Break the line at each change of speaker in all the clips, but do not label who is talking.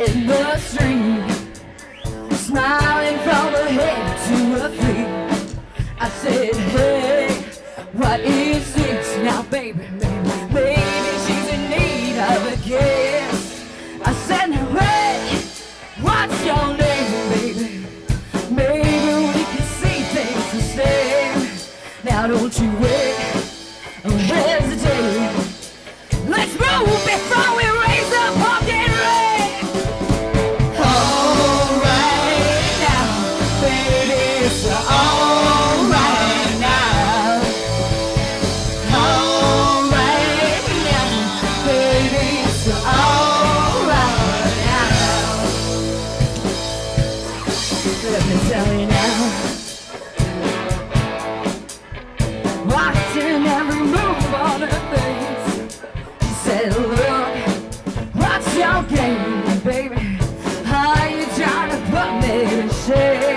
In the street, smiling from her head to her feet. I said, Hey, what is this now, baby? Maybe, maybe she's in need of a kiss. I said, Hey, what's your name, baby? Maybe we can see things the same. Now don't you wait or hesitate. Let's move before me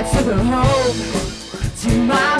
I took her home to my